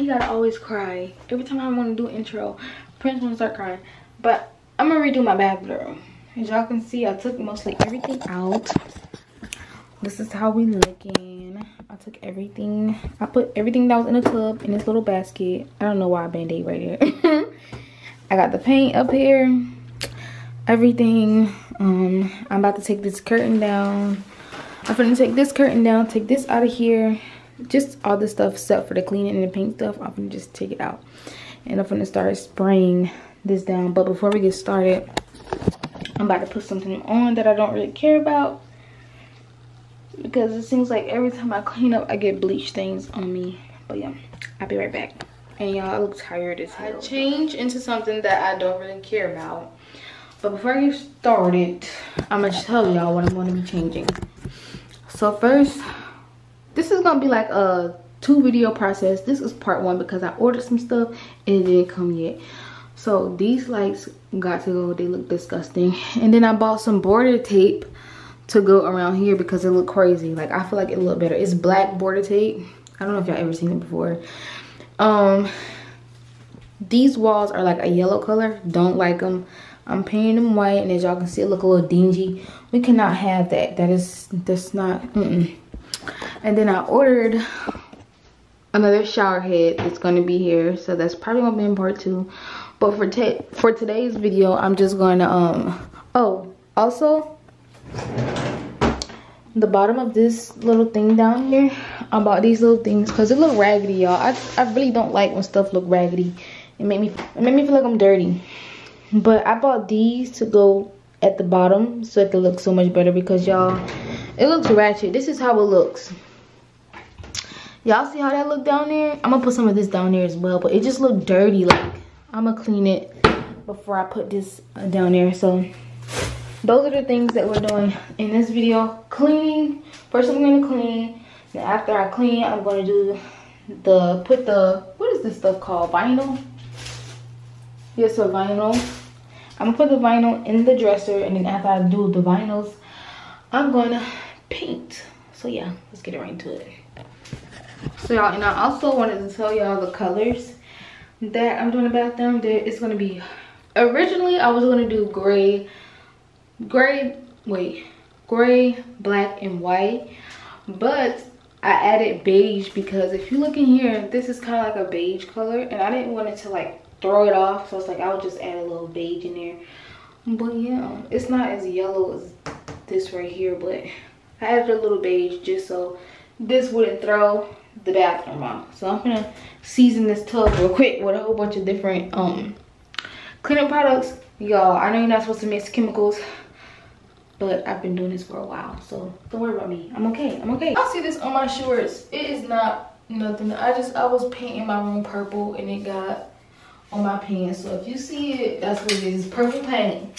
you gotta always cry? Every time I want to do intro, Prince wanna start crying. But I'm gonna redo my bathroom. As y'all can see, I took mostly everything out. This is how we looking. I took everything. I put everything that was in the tub in this little basket. I don't know why I band-aid right here. I got the paint up here everything um i'm about to take this curtain down i'm gonna take this curtain down take this out of here just all the stuff except for the cleaning and the paint stuff i'm gonna just take it out. And i'm gonna start spraying this down. But before we get started i'm about to put something on that i don't really care about. Because it seems like every time i clean up i get bleach stains on me. But yeah i'll be right back. And y'all I look tired as hell. I change into something that I don't really care about. But before I get started, I'm gonna tell y'all what I'm gonna be changing. So first, this is gonna be like a two video process. This is part one because I ordered some stuff and it didn't come yet. So these lights got to go, they look disgusting. And then I bought some border tape to go around here because it looked crazy. Like I feel like it looked better. It's black border tape. I don't know if y'all ever seen it before. Um, these walls are like a yellow color. Don't like them. I'm painting them white and as y'all can see it look a little dingy. We cannot have that. That is that's not mm -mm. And then I ordered another shower head that's gonna be here. So that's probably gonna be in part two. But for for today's video, I'm just gonna um oh also the bottom of this little thing down here I bought these little things because it look raggedy y'all I, I really don't like when stuff look raggedy it made me it made me feel like I'm dirty but i bought these to go at the bottom so it could look so much better because y'all it looks ratchet. This is how it looks. Y'all see how that look down there? I'm gonna put some of this down there as well but it just looked dirty. Like i'm gonna clean it before i put this down there. So those are the things that we're doing in this video. Cleaning first i'm gonna clean. Then after i clean i'm gonna do the put the what is this stuff called? Vinyl? Yes a vinyl. I'm gonna put the vinyl in the dresser and then after I do the vinyls, I'm gonna paint. So yeah, let's get right into it. So y'all, and I also wanted to tell y'all the colors that I'm doing the bathroom. That it's gonna be, originally I was gonna do gray, gray, wait, gray, black, and white. But I added beige because if you look in here, this is kind of like a beige color and I didn't want it to like throw it off so it's like i would just add a little beige in there but yeah it's not as yellow as this right here but i added a little beige just so this wouldn't throw the bathroom off so i'm gonna season this tub real quick with a whole bunch of different um cleaning products y'all i know you're not supposed to mix chemicals but I've been doing this for a while, so don't worry about me. I'm okay, I'm okay. I see this on my shorts. It is not nothing. I just, I was painting my room purple and it got on my pants. So if you see it, that's what it is. Purple paint.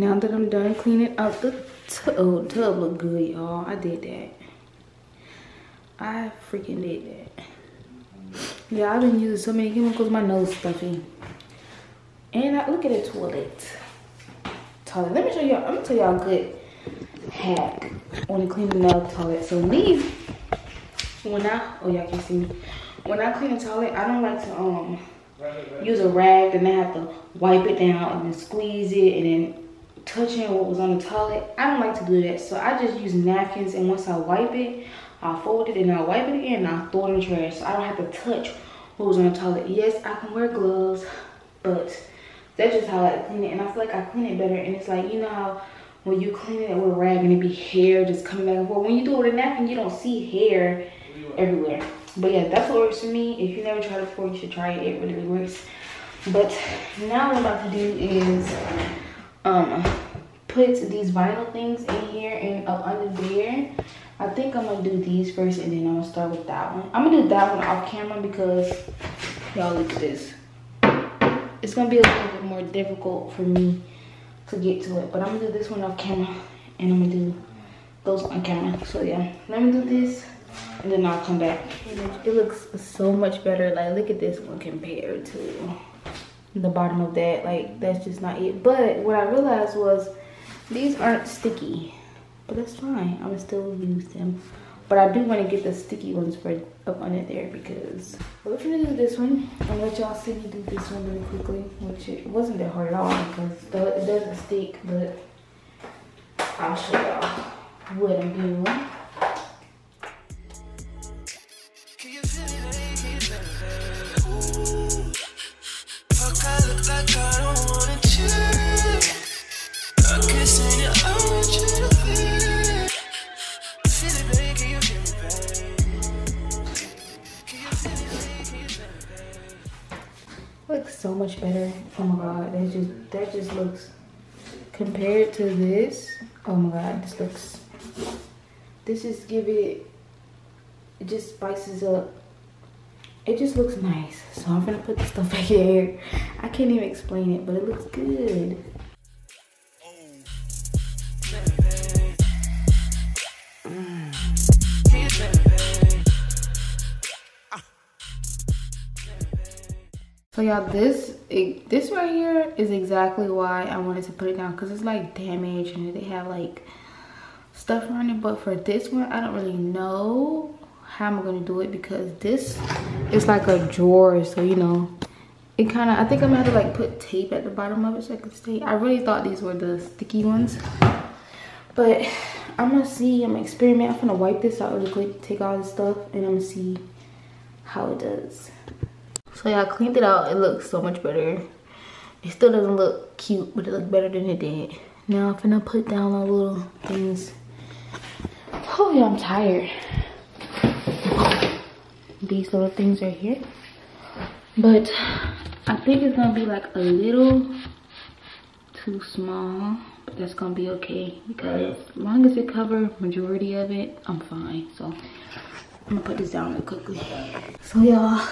Now that i'm done cleaning up the tub tub look good y'all. I did that. I freaking did that. Yeah i've been using so many chemicals my nose stuffy. And I, look at the toilet. Toilet. Let me show y'all i'm gonna tell y'all a good hack when cleaning the toilet. So these when i oh y'all can see me. When i clean the toilet i don't like to um use a rag and then have to wipe it down and then squeeze it and then touching what was on the toilet. I don't like to do that. So I just use napkins and once I wipe it, I'll fold it and I'll wipe it again and I'll throw it in the trash. So I don't have to touch what was on the toilet. Yes, I can wear gloves, but that's just how I clean it. And I feel like I clean it better. And it's like, you know how when you clean it with a rag and it be hair just coming back and forth. When you do it with a napkin, you don't see hair everywhere. But yeah, that's what works for me. If you never tried it before, you should try it. It really works. But now what I'm about to do is um put these vinyl things in here and up under there. I think I'm gonna do these first and then I'm gonna start with that one. I'm gonna do that one off camera because y'all look at this. It's gonna be a little bit more difficult for me to get to it. But I'm gonna do this one off camera and I'm gonna do those on camera. So yeah, let me do this and then I'll come back. It looks so much better. Like look at this one compared to the bottom of that. Like that's just not it. But what I realized was these aren't sticky, but that's fine. I'm still use them. But I do want to get the sticky ones for up under there because we're gonna do this one and let y'all see me do this one really quickly, which it wasn't that hard at all because it doesn't stick, but I'll show y'all what I'm doing. Oh my god, this looks. This just give it. It just spices up. It just looks nice. So I'm gonna put this stuff back here. I can't even explain it, but it looks good. So y'all, this it, this right here is exactly why I wanted to put it down because it's like damaged and they have like stuff on it. But for this one, I don't really know how I'm gonna do it because this is like a drawer, so you know. It kind of, I think I'm gonna have to like put tape at the bottom of it so I can stay. I really thought these were the sticky ones. But I'm gonna see, I'm gonna experiment. I'm gonna wipe this out really quick, take all this stuff, and I'm gonna see how it does. So yeah, I cleaned it out. It looks so much better. It still doesn't look cute, but it looks better than it did. Now I'm gonna put down my little things. Oh yeah, I'm tired. These little things right here. But I think it's gonna be like a little too small, but that's gonna be okay because as long as it cover majority of it, I'm fine. So I'm gonna put this down real quickly. So y'all,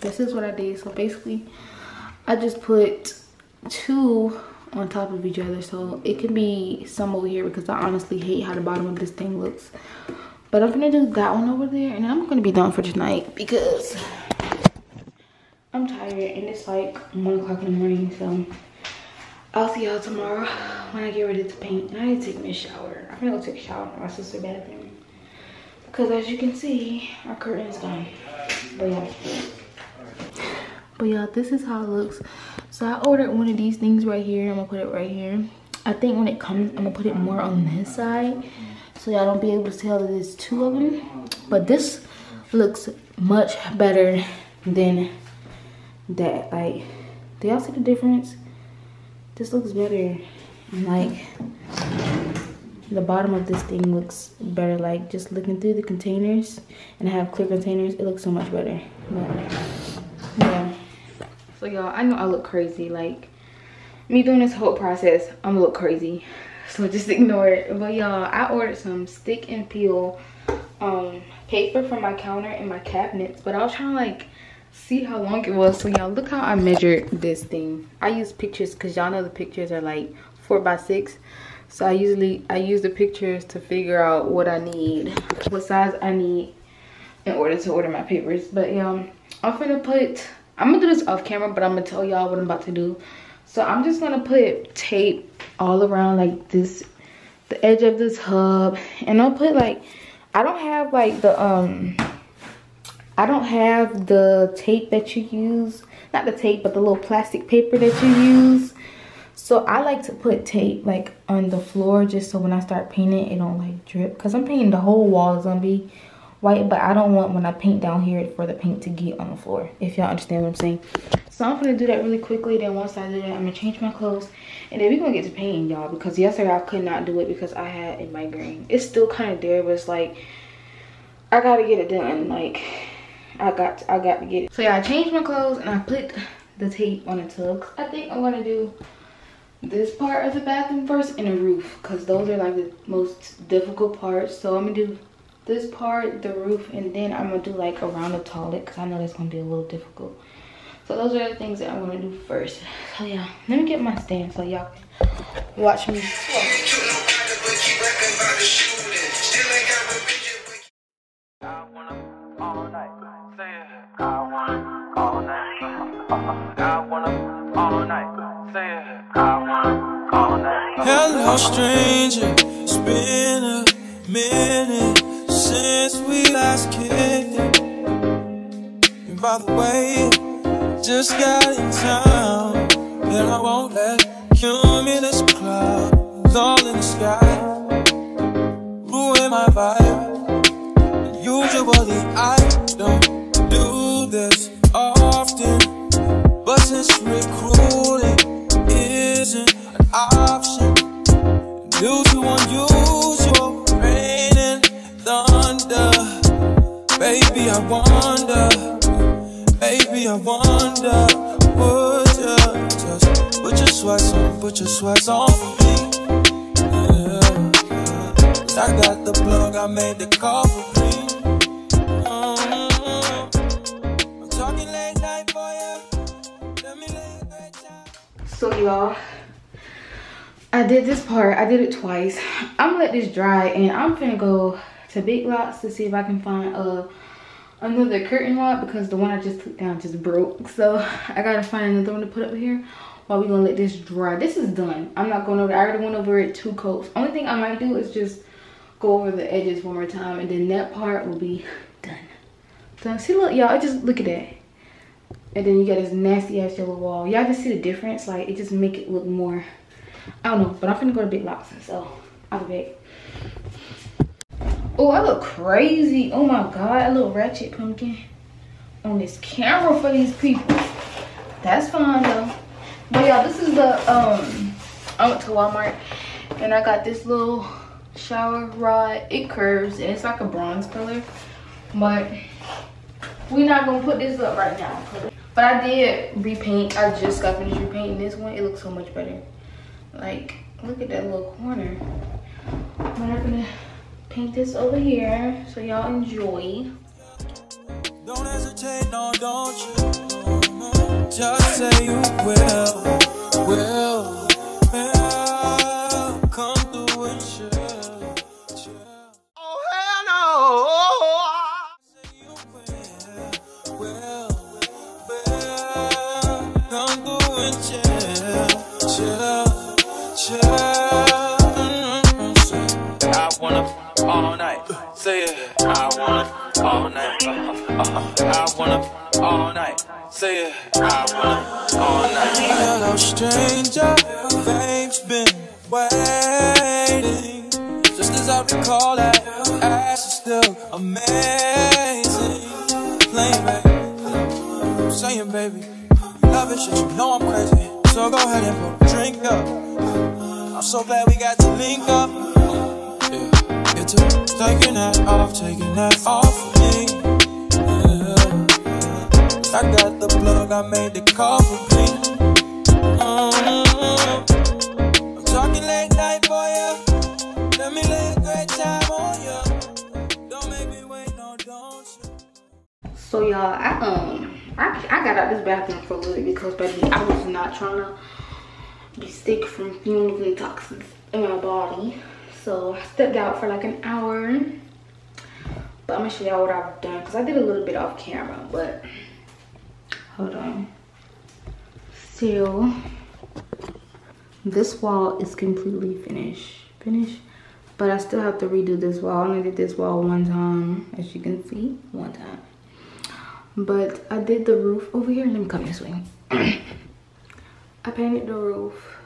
this is what I did. So basically, I just put two on top of each other. So it can be some over here because I honestly hate how the bottom of this thing looks. But I'm gonna do that one over there and I'm gonna be done for tonight because I'm tired and it's like one o'clock in the morning. So I'll see y'all tomorrow when I get ready to paint. And I need to take me a shower. I'm gonna go take a shower in my sister's bathroom. Because as you can see, our curtain is done. But yeah. But yeah, this is how it looks. So I ordered one of these things right here. I'm gonna put it right here. I think when it comes, I'm gonna put it more on this side. So y'all don't be able to tell that there's two of them. But this looks much better than that. Like, do y'all see the difference? This looks better. And like, the bottom of this thing looks better. Like, just looking through the containers and I have clear containers, it looks so much better. But, yeah. So y'all, I know I look crazy. Like me doing this whole process, I'm gonna look crazy. So just ignore it. But y'all, I ordered some stick and peel um paper for my counter and my cabinets. But I was trying to like see how long it was. So y'all look how I measured this thing. I use pictures because y'all know the pictures are like four by six. So I usually, I use the pictures to figure out what I need, what size I need in order to order my papers. But um, I'm gonna put, I'm gonna do this off camera, but I'm gonna tell y'all what I'm about to do. So I'm just gonna put tape all around like this, the edge of this hub. And I'll put like, I don't have like the, um, I don't have the tape that you use. Not the tape, but the little plastic paper that you use. So I like to put tape like on the floor just so when I start painting, it don't like drip. Because I'm painting the whole wall be white, but I don't want when I paint down here for the paint to get on the floor, if y'all understand what I'm saying. So I'm gonna do that really quickly. Then once I do that, I'm gonna change my clothes. And then we're gonna get to painting, y'all, because yesterday I could not do it because I had a migraine. It's still kind of there, but it's like, I gotta get it done. Like, I got, to, I got to get it. So yeah, I changed my clothes and I put the tape on the tub. I think I'm gonna do this part of the bathroom first and the roof because those are like the most difficult parts. So I'm gonna do this part, the roof, and then I'm gonna do like around the toilet because I know that's gonna be a little difficult. So those are the things that I'm gonna do first. So yeah, let me get my stand so y'all can watch me. I wanna just got in town. And I won't let cumulus clouds all in the sky ruin my vibe. Usually I don't do this often, but since recruiting isn't an option, due to unusual rain and thunder, baby I wonder, baby I wonder, would you just put your sweats on, put your sweats on me? Yeah. I got the plug, I made the call uh-huh. night for me a. So y'all, I did this part. I did it twice. I'm gonna let this dry and I'm gonna go to Big Lots to see if I can find uh, another curtain rod because the one I just took down just broke. So I gotta find another one to put up here while we gonna let this dry. This is done. I'm not going over. I already went over it two coats. Only thing I might do is just go over the edges one more time and then that part will be done. Done. See, look, y'all. Just look at that. And then you got this nasty ass yellow wall. Y'all can see the difference. Like it just make it look more. I don't know, but I'm finna go to Big Lots. So I'll be back. Oh, I look crazy. Oh my god, a little ratchet pumpkin on this camera for these people. That's fine though. But y'all, this is the um I went to Walmart and I got this little shower rod. It curves and it's like a bronze color. But we're not gonna put this up right now. But I did repaint. I just got finished repainting this one. It looks so much better. Like, look at that little corner. I'm gonna paint this over here so y'all enjoy. Don't hesitate, no, don't you? Just say you will, will. Wanna all night. Say it. I wanna all night. Hello, stranger. Fame's been waiting. Just as I recall that ass is still amazing. Playing, baby. Saying, baby. Love it, shit, you know I'm crazy. So go ahead and a drink up. I'm so glad we got to link up. Yeah, a taking that off, taking that off of me. I got the plug, I made the call for. Mm-hmm. I'm talking late night for you. Let me a great time on you. Don't make me wait, no, don't you? So y'all, I um I, I got out this bathroom for good because baby I was not trying to be sick from fumes and toxins in my body. So I stepped out for like an hour. But I'm gonna show y'all what I've done because I did a little bit off camera, but hold on. Still, this wall is completely finished. Finished. But I still have to redo this wall. I only did this wall one time, as you can see, one time. But I did the roof over here. Let me come this way. I painted the roof.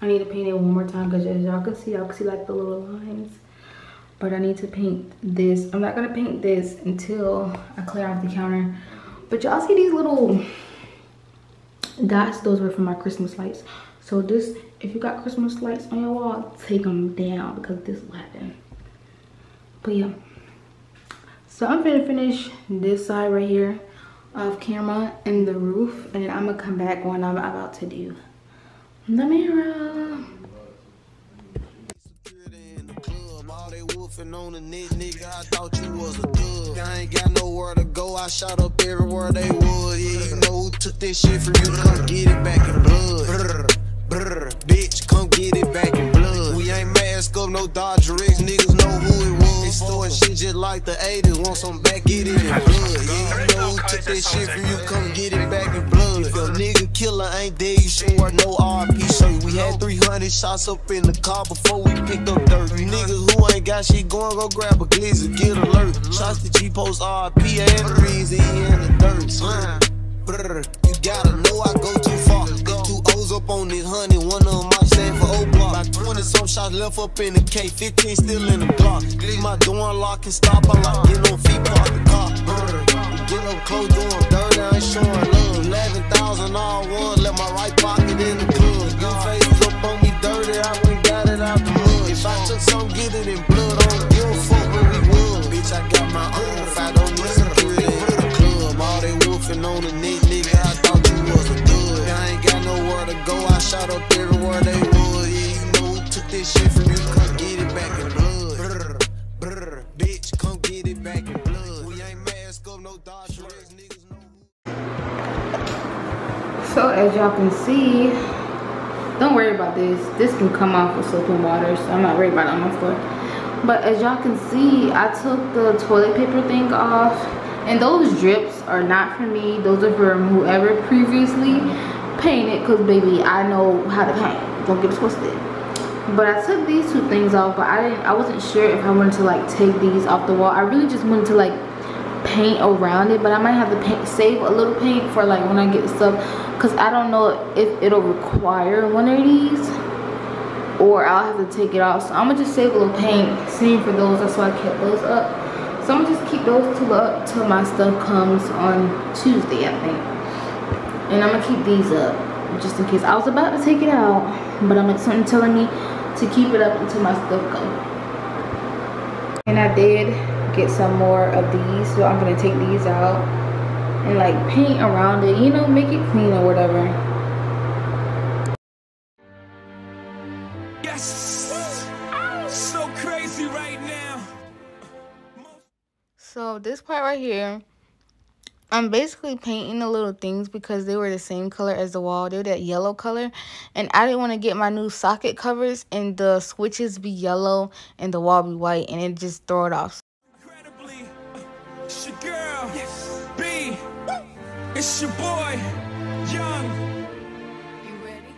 I need to paint it one more time because as y'all can see, y'all can see like the little lines. But I need to paint this. I'm not gonna paint this until I clear off the counter. But y'all see these little dots? Those were from my Christmas lights. So this, if you got Christmas lights on your wall, take them down because this will happen. But yeah. So I'm gonna finish this side right here of camera and the roof and then I'm gonna come back when I'm about to do the mirror. On net, nigga. I thought you was a dub. I ain't got nowhere to go. I shot up everywhere they would. Yeah, you know who took this shit from you. Come get it back in blood. Brr, brr, bitch, come get it back in blood. We ain't mask up, no Dodger X. Niggas know who it was. It's throwing shit just like the 80s. Want some back, get it in blood. Yeah, you know who took this shit from you. Come get it back in blood. If your nigga killer ain't dead, you should wear no RP shirt. We had 300 shots up in the car before we picked up dirt. Niggas who ain't got shit going, go grab a glizzy, get alert. Shots to G-Post RP and the reason he in the dirt. Brr, you gotta know I go too far. O's up on this honey, one of them might stand for O block. About 20 some shots left up in the K, 15 still in the block. Leave my door unlocked and stop, I like get on feet, park the car. Brr, get up close, doing dirty, I ain't showing love. 11,000 all one, let my right pocket in the club. Good faces up on me dirty, I went got it out the mud. If I took some, get it in blood, I don't fuck where we was. Bitch, I got my own, you know who took this shit from you, come get it back in blood. Brr, brr, bitch, come get it back in blood. We ain't mask up, no niggas. So as y'all can see, don't worry about this. This can come off with soap and water, so I'm not worried about it on my floor. But as y'all can see, I took the toilet paper thing off. And those drips are not for me. Those are for whoever previously painted. Because baby, I know how to paint. Don't get it twisted. But I took these two things off. But I didn't I wasn't sure if I wanted to like take these off the wall. I really just wanted to like paint around it but i might have to paint, save a little paint for like when i get stuff because i don't know if it'll require one of these or i'll have to take it off so i'm gonna just save a little paint same for those that's why i kept those up so i'm gonna just keep those two up till my stuff comes on tuesday i think and i'm gonna keep these up just in case i was about to take it out but i'm like something telling me to keep it up until my stuff comes and i did get some more of these so i'm gonna take these out and like paint around it you know make it clean or whatever Yes! I'm so crazy right now. so this part right here i'm basically painting the little things because they were the same color as the wall they were that yellow color and i didn't want to get my new socket covers and the switches be yellow and the wall be white and it just throw it off Incredibly, it's your girl, B. It's your boy, Young. You ready?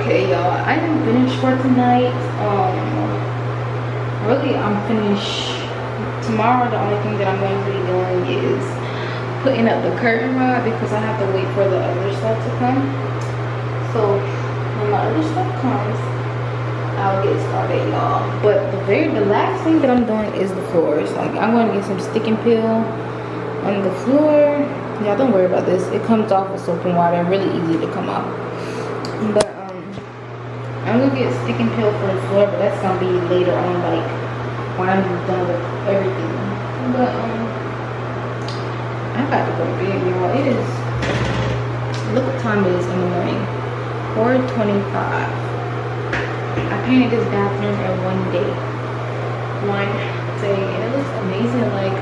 Okay, y'all, I am finished for tonight. Um, really, I'm finished. Tomorrow, the only thing that I'm going to be doing is putting up the curtain rod because I have to wait for the other stuff to come. So, when my other stuff comes, I'll get started, y'all. But the very, the last thing that I'm doing is the floors. Like, I'm going to get some sticking peel on the floor. Y'all don't worry about this. It comes off with soap and water. Really easy to come off. But um, I'm gonna get stick and peel for the floor, but that's gonna be later on, like when I'm done with everything. But um, Got to. It is. Look what time it is in the morning. 4:25. I painted this bathroom in one day. One day, and it looks amazing. Like,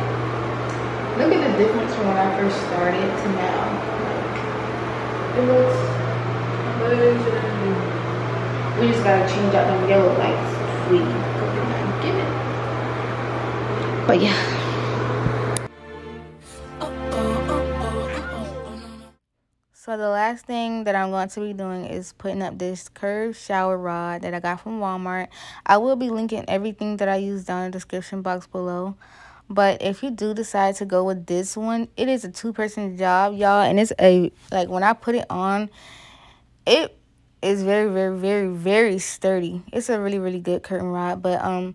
look at the difference from when I first started to now. Like, it looks amazing. We just gotta change out them yellow lights. We. But yeah. So the last thing that I'm going to be doing is putting up this curved shower rod that I got from Walmart. I will be linking everything that I use down in the description box below. But if you do decide to go with this one, it is a two-person job, y'all. And it's a, like, when I put it on, it is very, very, very, very sturdy. It's a really, really good curtain rod. But, um,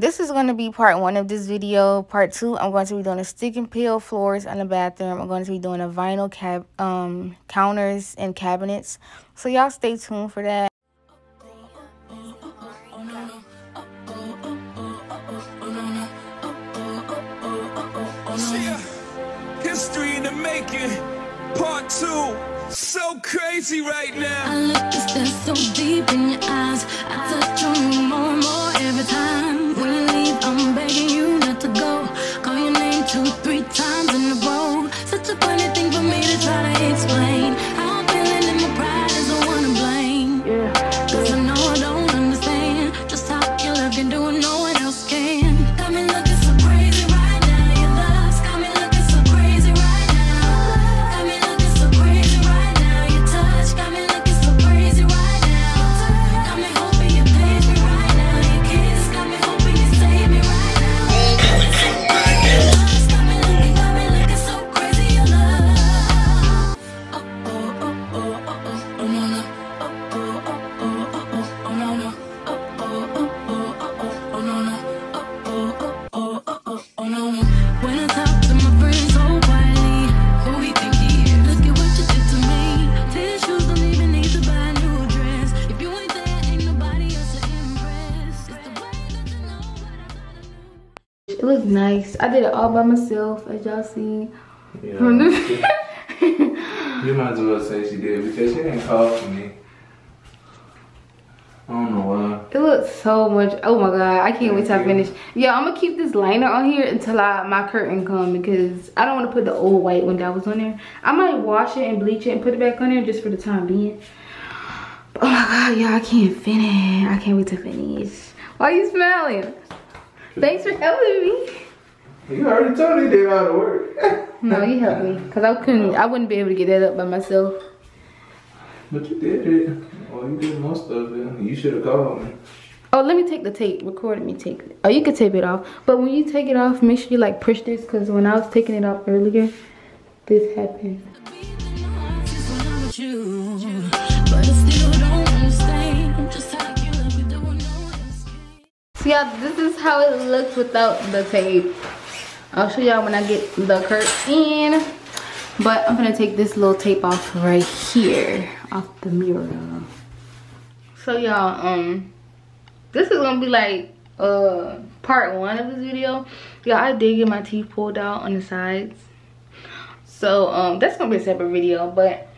this is going to be part one of this video. Part two, I'm going to be doing a stick and peel floors in the bathroom. I'm going to be doing a vinyl cab um, counters and cabinets. So y'all stay tuned for that. History in the making, part two. So crazy right now. I look stare so deep in your eyes. I touch on you more and more every time. You leave, I'm begging you not nice. I did it all by myself, as y'all see. You, From know, the you might as well say she did because she didn't call for me. I don't know why. It looks so much. Oh my god, I can't wait till I you. finish. Yeah, I'm gonna keep this liner on here until I my curtain come because I don't want to put the old white one that was on there. I might wash it and bleach it and put it back on there just for the time being. But, oh my god, yeah, I can't finish. I can't wait to finish. Why are you smiling? Thanks for helping me. You already told me you did all the work. No, you helped me because I couldn't. I wouldn't be able to get that up by myself. but you did it. Well, you did most of it. You should have called me. Oh, let me take the tape. Recorded me take it. Oh, you could tape it off. But when you take it off, make sure you like push this because when I was taking it off earlier, this happened. So yeah, this is how it looks without the tape. I'll show y'all when I get the curtain. But I'm gonna take this little tape off right here, off the mirror. So y'all, um, this is gonna be like uh part one of this video. Yeah, I did get my teeth pulled out on the sides. So um that's gonna be a separate video, but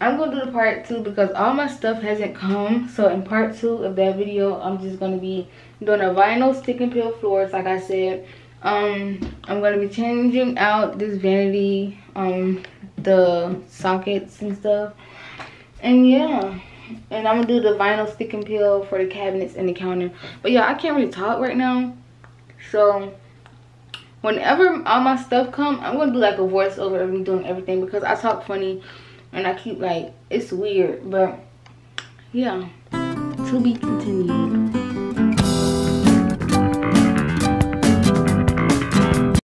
I'm gonna do the part two because all my stuff hasn't come. So in part two of that video, I'm just gonna be doing a vinyl stick and peel floors, like I said. Um, I'm gonna be changing out this vanity, um, the sockets and stuff. And yeah, and I'm gonna do the vinyl stick and peel for the cabinets and the counter. But yeah, I can't really talk right now. So whenever all my stuff come, I'm gonna do like a voiceover of me doing everything because I talk funny and I keep like it's weird, but yeah, to be continued.